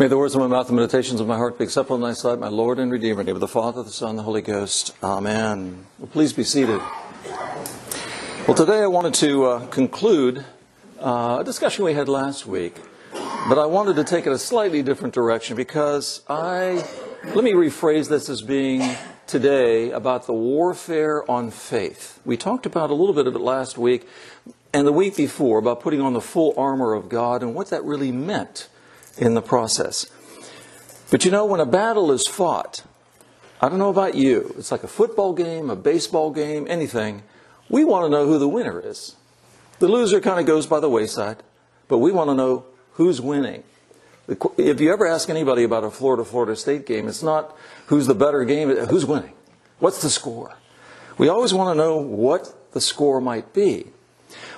May the words of my mouth and meditations of my heart be acceptable in thy sight, my Lord and Redeemer. Name of the Father, the Son, the Holy Ghost. Amen. Well, please be seated. Well, today I wanted to uh, conclude uh, a discussion we had last week, but I wanted to take it a slightly different direction because I, let me rephrase this as being today about the warfare on faith. We talked about a little bit of it last week and the week before about putting on the full armor of God and what that really meant in the process. But you know, when a battle is fought, I don't know about you, it's like a football game, a baseball game, anything. We want to know who the winner is. The loser kind of goes by the wayside, but we want to know who's winning. If you ever ask anybody about a Florida Florida State game, it's not who's the better game, who's winning. What's the score? We always want to know what the score might be.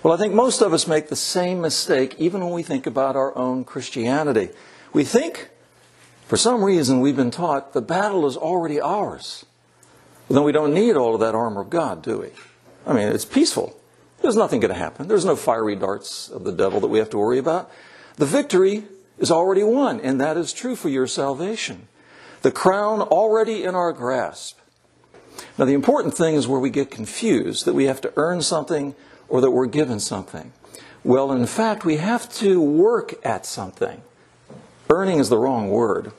Well, I think most of us make the same mistake even when we think about our own Christianity. We think, for some reason, we've been taught the battle is already ours. But then we don't need all of that armor of God, do we? I mean, it's peaceful. There's nothing going to happen. There's no fiery darts of the devil that we have to worry about. The victory is already won, and that is true for your salvation. The crown already in our grasp. Now, the important thing is where we get confused that we have to earn something or that we're given something. Well, in fact, we have to work at something. Earning is the wrong word.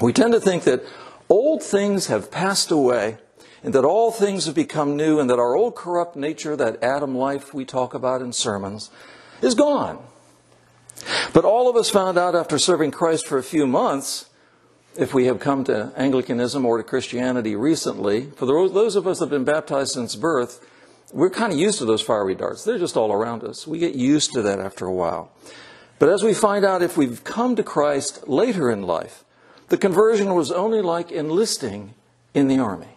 We tend to think that old things have passed away and that all things have become new and that our old corrupt nature, that Adam life we talk about in sermons, is gone. But all of us found out after serving Christ for a few months, if we have come to Anglicanism or to Christianity recently, for those of us that have been baptized since birth, we're kind of used to those fiery darts. They're just all around us. We get used to that after a while. But as we find out, if we've come to Christ later in life, the conversion was only like enlisting in the army.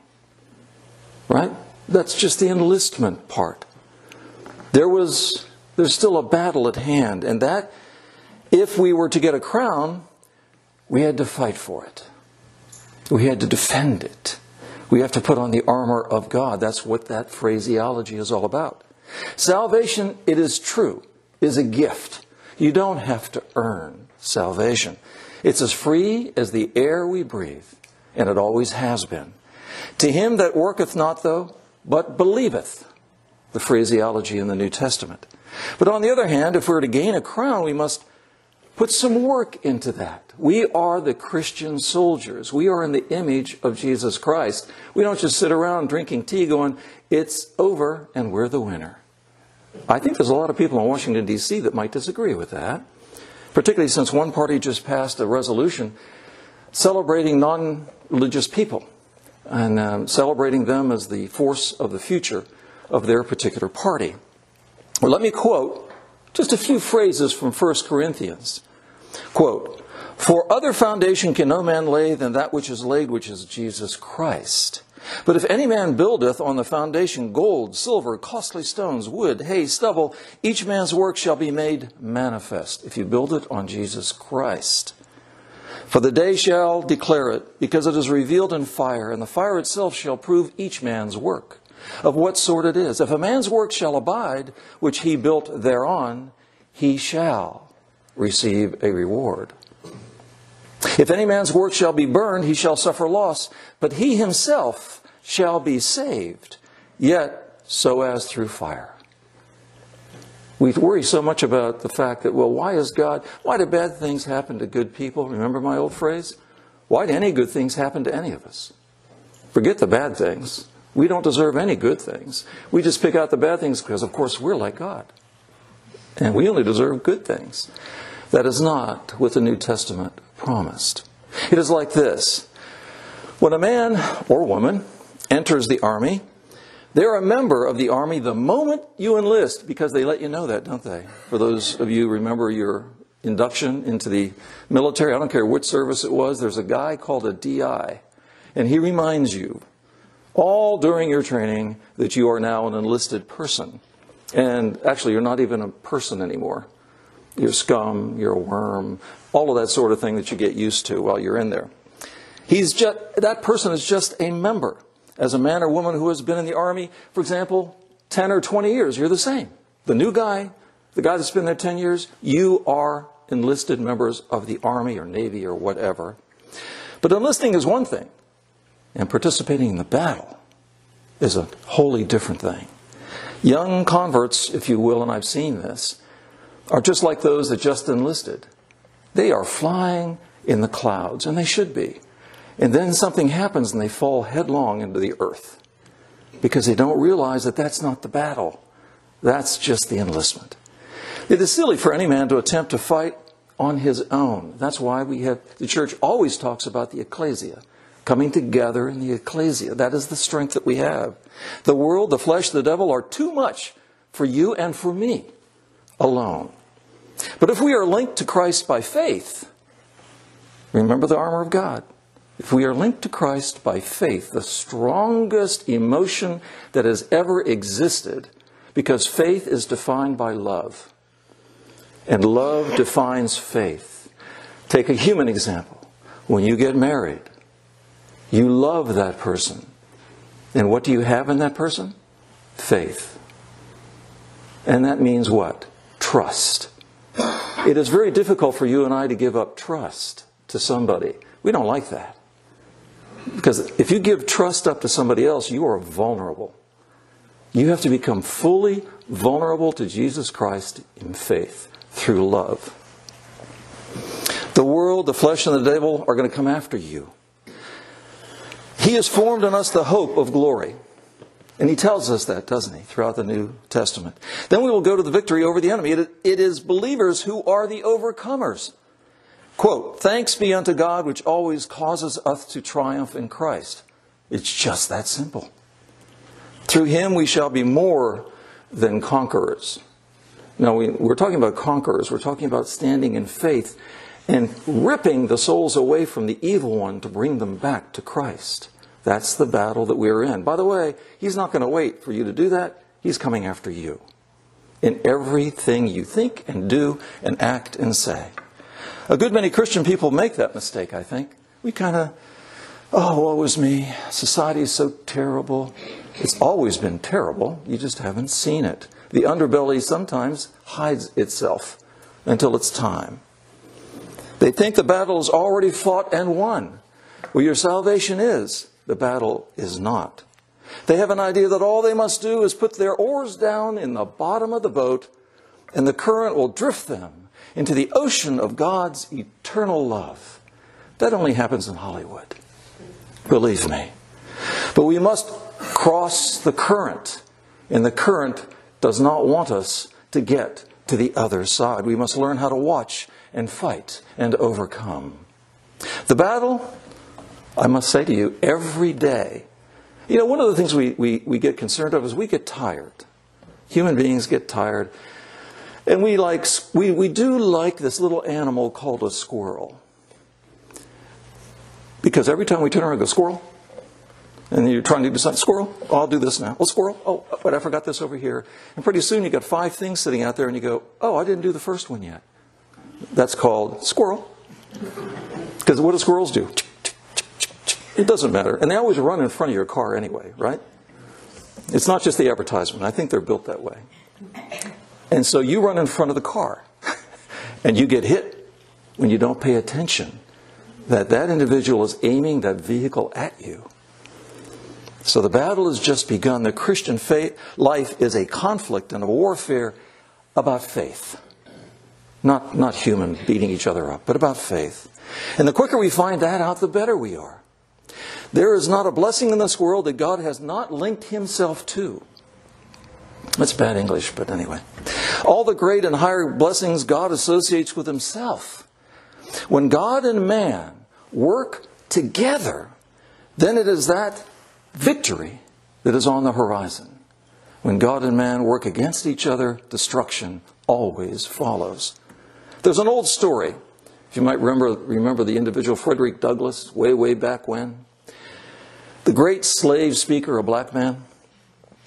Right? That's just the enlistment part. There was, there's still a battle at hand, and that, if we were to get a crown, we had to fight for it. We had to defend it. We have to put on the armor of God. That's what that phraseology is all about. Salvation, it is true, is a gift. You don't have to earn salvation. It's as free as the air we breathe, and it always has been. To him that worketh not, though, but believeth, the phraseology in the New Testament. But on the other hand, if we're to gain a crown, we must put some work into that. We are the Christian soldiers. We are in the image of Jesus Christ. We don't just sit around drinking tea going, it's over and we're the winner. I think there's a lot of people in Washington, D.C. that might disagree with that, particularly since one party just passed a resolution celebrating non religious people and um, celebrating them as the force of the future of their particular party. Well, let me quote just a few phrases from 1 Corinthians. Quote, For other foundation can no man lay than that which is laid, which is Jesus Christ. But if any man buildeth on the foundation gold, silver, costly stones, wood, hay, stubble, each man's work shall be made manifest, if you build it on Jesus Christ. For the day shall declare it, because it is revealed in fire, and the fire itself shall prove each man's work, of what sort it is. If a man's work shall abide, which he built thereon, he shall receive a reward. If any man's work shall be burned, he shall suffer loss, but he himself shall be saved, yet so as through fire. We worry so much about the fact that, well, why is God, why do bad things happen to good people? Remember my old phrase? Why do any good things happen to any of us? Forget the bad things. We don't deserve any good things. We just pick out the bad things because, of course, we're like God. And we only deserve good things. That is not what the New Testament promised. It is like this when a man or woman enters the army, they're a member of the army the moment you enlist, because they let you know that, don't they? For those of you remember your induction into the military, I don't care which service it was, there's a guy called a DI, and he reminds you all during your training that you are now an enlisted person. And actually, you're not even a person anymore. You're scum, you're a worm, all of that sort of thing that you get used to while you're in there. He's just, that person is just a member. As a man or woman who has been in the army, for example, 10 or 20 years, you're the same. The new guy, the guy that's been there 10 years, you are enlisted members of the Army or Navy or whatever. But enlisting is one thing, and participating in the battle is a wholly different thing. Young converts, if you will, and I've seen this, are just like those that just enlisted. They are flying in the clouds, and they should be. And then something happens and they fall headlong into the earth because they don't realize that that's not the battle. That's just the enlistment. It is silly for any man to attempt to fight on his own. That's why we have, the church always talks about the ecclesia, coming together in the ecclesia. That is the strength that we have. The world, the flesh, the devil are too much for you and for me alone. But if we are linked to Christ by faith, remember the armor of God. If we are linked to Christ by faith, the strongest emotion that has ever existed, because faith is defined by love, and love defines faith. Take a human example. When you get married, you love that person. And what do you have in that person? Faith. And that means what? Trust. It is very difficult for you and I to give up trust to somebody. We don't like that. Because if you give trust up to somebody else, you are vulnerable. You have to become fully vulnerable to Jesus Christ in faith through love. The world, the flesh, and the devil are going to come after you. He has formed in us the hope of glory. And he tells us that, doesn't he, throughout the New Testament. Then we will go to the victory over the enemy. it, is believers who are the overcomers. Quote, Thanks be unto God which always causes us to triumph in Christ. It's just that simple. Through him we shall be more than conquerors. Now, we, we're talking about conquerors. We're talking about standing in faith and ripping the souls away from the evil one to bring them back to Christ. That's the battle that we're in. By the way, he's not going to wait for you to do that. He's coming after you in everything you think and do and act and say. A good many Christian people make that mistake, I think. We kind of, oh, woe is me. Society is so terrible. It's always been terrible. You just haven't seen it. The underbelly sometimes hides itself until it's time. They think the battle is already fought and won. Well, your salvation is. The battle is not. They have an idea that all they must do is put their oars down in the bottom of the boat, and the current will drift them into the ocean of God's eternal love. That only happens in Hollywood. Believe me. But we must cross the current, and the current does not want us to get to the other side. We must learn how to watch and fight and overcome. The battle, I must say to you, every day. You know, one of the things we, we, we get concerned of is we get tired. Human beings get tired. And we like we, we do like this little animal called a squirrel. Because every time we turn around go, squirrel, and you're trying to something, squirrel, oh, I'll do this now. Well, squirrel, oh, but I forgot this over here. And pretty soon you got five things sitting out there and you go, oh, I didn't do the first one yet. That's called squirrel. Because what do squirrels do? It doesn't matter. And they always run in front of your car anyway, right? It's not just the advertisement. I think they're built that way. And so you run in front of the car and you get hit when you don't pay attention that that individual is aiming that vehicle at you. So the battle has just begun. The Christian faith, life is a conflict and a warfare about faith. Not, not human beating each other up, but about faith. And the quicker we find that out, the better we are. There is not a blessing in this world that God has not linked himself to. That's bad English, but anyway. All the great and higher blessings God associates with himself. When God and man work together, then it is that victory that is on the horizon. When God and man work against each other, destruction always follows. There's an old story. If you might remember, remember the individual Frederick Douglass, way, way back when. The great slave speaker, a black man.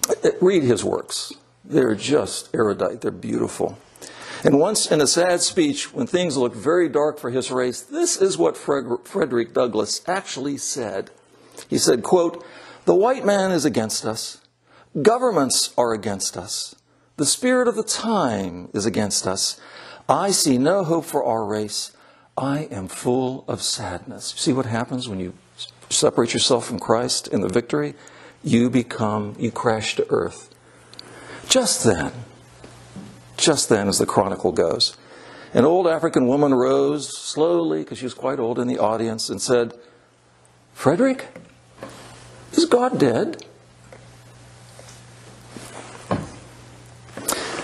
Uh, uh, read his works. They're just erudite, they're beautiful. And once in a sad speech, when things looked very dark for his race, this is what Frederick Douglass actually said. He said, quote, The white man is against us. Governments are against us. The spirit of the time is against us. I see no hope for our race. I am full of sadness. See what happens when you separate yourself from Christ in the victory? You become, you crash to earth. Just then, just then, as the chronicle goes, an old African woman rose slowly, because she was quite old, in the audience and said, Frederick, is God dead?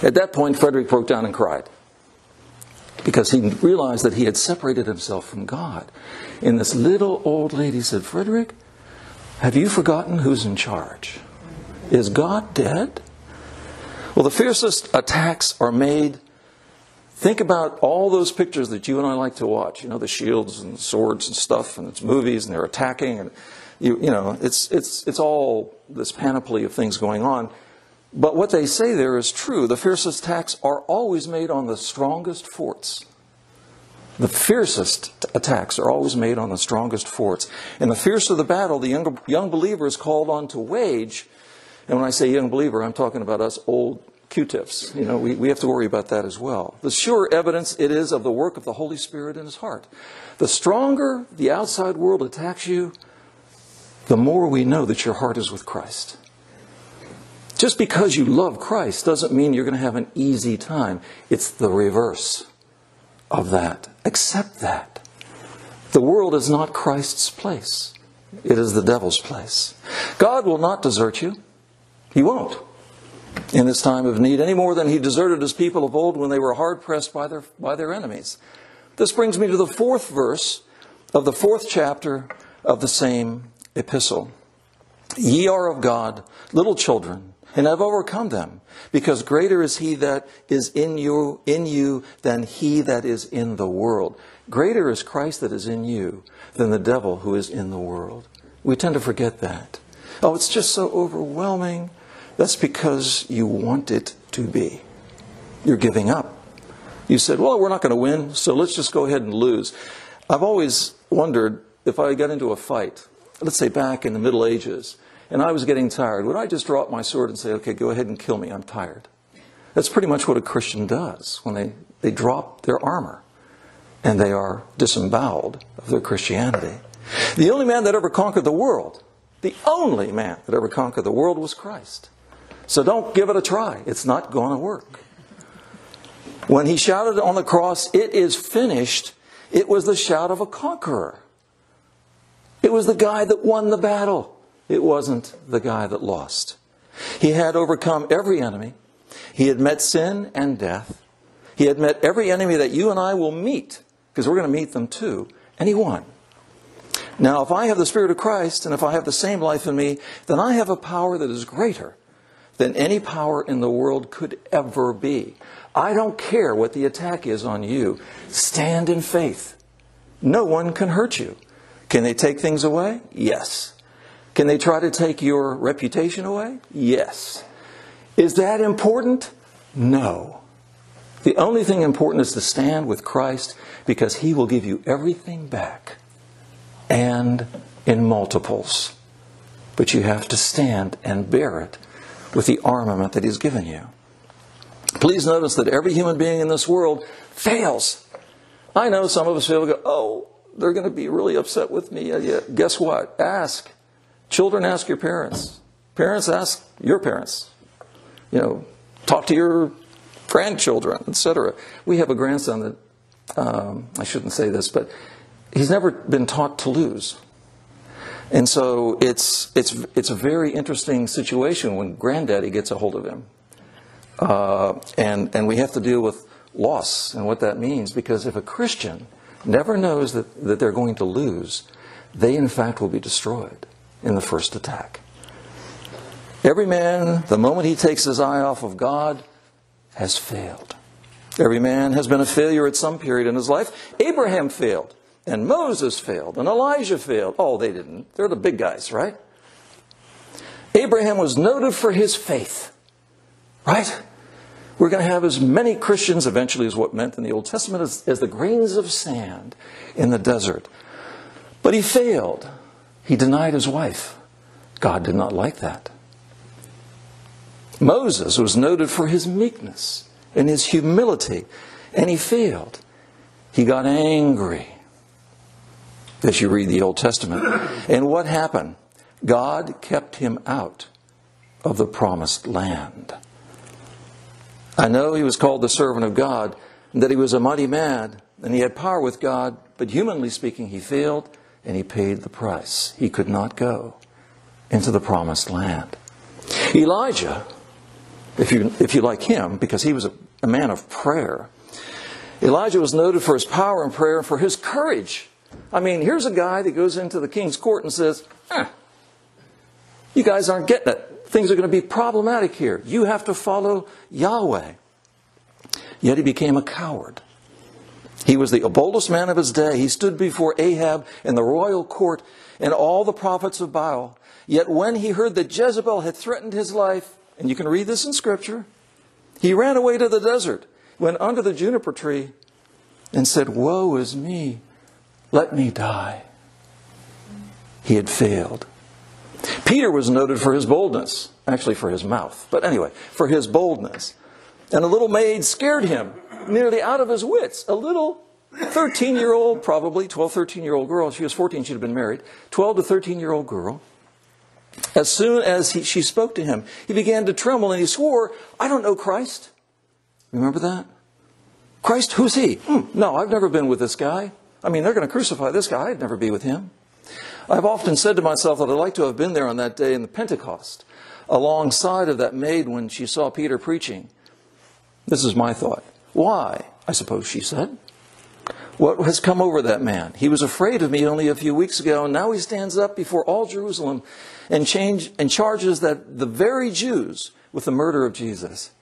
At that point, Frederick broke down and cried because he realized that he had separated himself from God. And this little old lady said, Frederick, have you forgotten who's in charge? Is God dead? Well, the fiercest attacks are made. Think about all those pictures that you and I like to watch. You know, the shields and swords and stuff, and it's movies, and they're attacking, and you, you know, it's it's it's all this panoply of things going on. But what they say there is true. The fiercest attacks are always made on the strongest forts. The fiercest attacks are always made on the strongest forts. In the fiercer the battle, the young, young believer is called on to wage. And when I say young believer, I'm talking about us old Q-tips. You know, we, we have to worry about that as well. The sure evidence it is of the work of the Holy Spirit in his heart. The stronger the outside world attacks you, the more we know that your heart is with Christ. Just because you love Christ doesn't mean you're going to have an easy time. It's the reverse of that. Accept that. The world is not Christ's place, it is the devil's place. God will not desert you, He won't. In this time of need, any more than he deserted his people of old when they were hard pressed by their, by their enemies. This brings me to the fourth verse of the fourth chapter of the same epistle. Ye are of God, little children, and I've overcome them, because greater is he that is in you, in you than he that is in the world. Greater is Christ that is in you than the devil who is in the world. We tend to forget that. Oh, it's just so overwhelming. That's because you want it to be. You're giving up. You said, well, we're not going to win, so let's just go ahead and lose. I've always wondered if I got into a fight, let's say back in the Middle Ages, and I was getting tired, would I just drop my sword and say, okay, go ahead and kill me, I'm tired? That's pretty much what a Christian does when they, they drop their armor and they are disemboweled of their Christianity. The only man that ever conquered the world, the only man that ever conquered the world was Christ. So don't give it a try. It's not going to work. When he shouted on the cross, It is finished, it was the shout of a conqueror. It was the guy that won the battle. It wasn't the guy that lost. He had overcome every enemy. He had met sin and death. He had met every enemy that you and I will meet, because we're going to meet them too, and he won. Now, if I have the Spirit of Christ and if I have the same life in me, then I have a power that is greater than any power in the world could ever be. I don't care what the attack is on you. Stand in faith. No one can hurt you. Can they take things away? Yes. Can they try to take your reputation away? Yes. Is that important? No. The only thing important is to stand with Christ because he will give you everything back and in multiples. But you have to stand and bear it with the armament that he's given you. Please notice that every human being in this world fails. I know some of us feel, oh, they're going to be really upset with me. Guess what? Ask. Children, ask your parents. Parents, ask your parents. You know, talk to your grandchildren, etc. We have a grandson that, um, I shouldn't say this, but he's never been taught to lose. And so it's, it's, it's a very interesting situation when granddaddy gets a hold of him. Uh, and, and we have to deal with loss and what that means because if a Christian never knows that, that they're going to lose, they in fact will be destroyed in the first attack. Every man, the moment he takes his eye off of God, has failed. Every man has been a failure at some period in his life. Abraham failed, and Moses failed, and Elijah failed. Oh, they didn't. They're the big guys, right? Abraham was noted for his faith, right? We're going to have as many Christians eventually, is what meant in the Old Testament, as, as the grains of sand in the desert. But he failed. He denied his wife. God did not like that. Moses was noted for his meekness and his humility. and he failed. He got angry as you read the Old Testament. And what happened? God kept him out of the promised land. I know he was called the servant of God, and that he was a mighty man, and he had power with God, but humanly speaking, he failed and he paid the price. He could not go into the promised land. Elijah, if you, if you like him, because he was a, a man of prayer, Elijah was noted for his power in prayer and for his courage. I mean, here's a guy that goes into the king's court and says, eh, You guys aren't getting it. Things are going to be problematic here. You have to follow Yahweh. Yet he became a coward. He was the boldest man of his day. He stood before Ahab in the royal court and all the prophets of Baal. Yet when he heard that Jezebel had threatened his life, and you can read this in Scripture, he ran away to the desert, went under the juniper tree, and said, Woe is me, let me die. He had failed. Peter was noted for his boldness, actually for his mouth, but anyway, for his boldness. And a little maid scared him nearly out of his wits. A little 13 year old, probably 12, 13 year old girl. She was 14, she'd have been married. 12 to 13 year old girl. As soon as he, she spoke to him, he began to tremble and he swore, I don't know Christ. Remember that? Christ, who's he? Hmm, no, I've never been with this guy. I mean, they're going to crucify this guy. I'd never be with him. I've often said to myself that I'd like to have been there on that day in the Pentecost, alongside of that maid when she saw Peter preaching. This is my thought. Why? I suppose she said. What has come over that man? He was afraid of me only a few weeks ago, and now he stands up before all Jerusalem and, change, and charges that the very Jews with the murder of Jesus.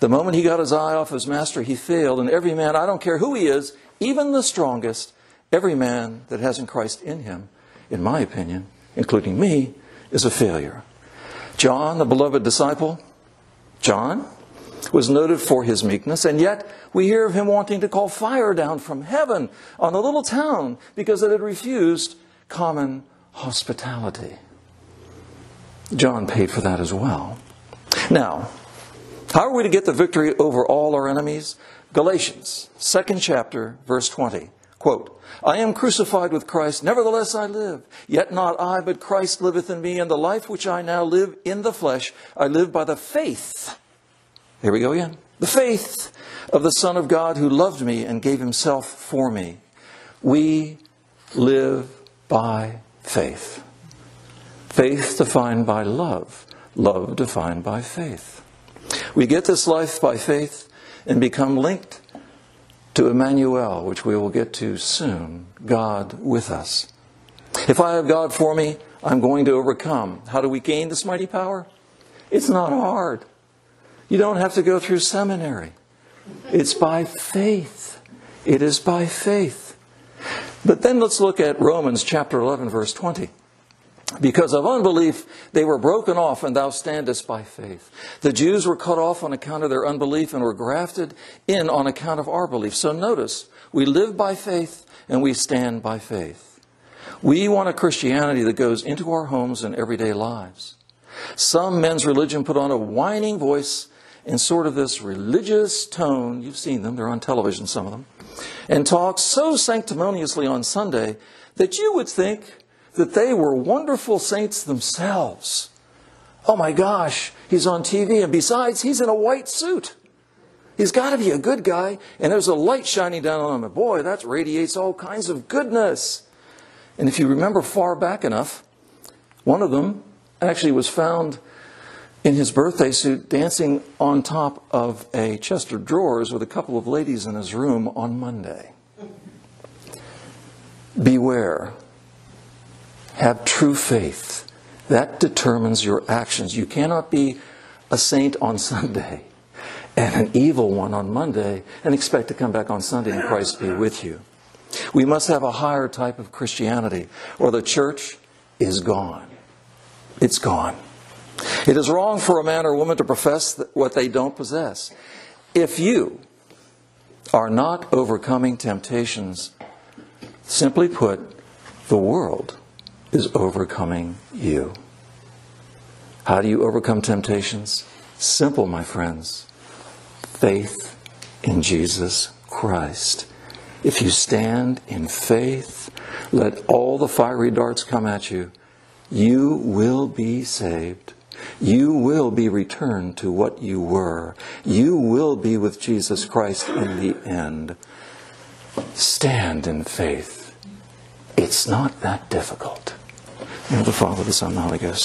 The moment he got his eye off his master, he failed, and every man, I don't care who he is, even the strongest, every man that hasn't Christ in him in my opinion, including me, is a failure. John, the beloved disciple, John, was noted for his meekness, and yet we hear of him wanting to call fire down from heaven on a little town because it had refused common hospitality. John paid for that as well. Now, how are we to get the victory over all our enemies? Galatians, second chapter, verse 20. Quote, I am crucified with Christ, nevertheless I live. Yet not I, but Christ liveth in me, and the life which I now live in the flesh, I live by the faith. Here we go again. The faith of the Son of God who loved me and gave himself for me. We live by faith. Faith defined by love, love defined by faith. We get this life by faith and become linked to Emmanuel, which we will get to soon God with us. If I have God for me, I'm going to overcome. How do we gain this mighty power? It's not hard. You don't have to go through seminary. It's by faith. It is by faith. But then let's look at Romans chapter 11, verse 20. Because of unbelief, they were broken off, and thou standest by faith. The Jews were cut off on account of their unbelief and were grafted in on account of our belief. So notice, we live by faith and we stand by faith. We want a Christianity that goes into our homes and everyday lives. Some men's religion put on a whining voice in sort of this religious tone. You've seen them, they're on television, some of them. And talk so sanctimoniously on Sunday that you would think that they were wonderful saints themselves. Oh my gosh, he's on TV, and besides, he's in a white suit. He's got to be a good guy, and there's a light shining down on him. Boy, that radiates all kinds of goodness. And if you remember far back enough, one of them actually was found in his birthday suit dancing on top of a chest of drawers with a couple of ladies in his room on Monday. Beware have true faith. That determines your actions. You cannot be a saint on Sunday and an evil one on Monday and expect to come back on Sunday and Christ be with you. We must have a higher type of Christianity or the church is gone. It's gone. It is wrong for a man or woman to profess what they don't possess. If you are not overcoming temptations, simply put, the world is overcoming you. How do you overcome temptations? Simple, my friends. Faith in Jesus Christ. If you stand in faith, let all the fiery darts come at you, you will be saved. You will be returned to what you were. You will be with Jesus Christ in the end. Stand in faith. It's not that difficult. In the Father, the Son, the Holy Ghost.